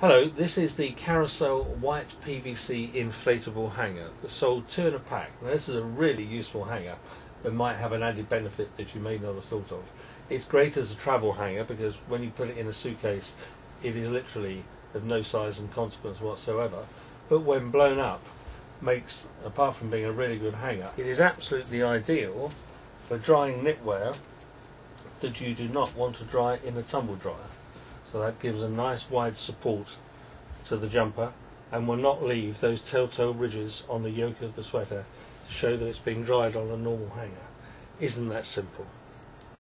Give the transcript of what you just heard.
Hello, this is the Caraselle White PVC inflatable hanger sold two in a pack. Now this is a really useful hanger that might have an added benefit that you may not have thought of. It's great as a travel hanger because when you put it in a suitcase it is literally of no size and consequence whatsoever but when blown up makes, apart from being a really good hanger, it is absolutely ideal for drying knitwear that you do not want to dry in a tumble dryer. So that gives a nice wide support to the jumper and will not leave those telltale ridges on the yoke of the sweater to show that it's been dried on a normal hanger. Isn't that simple?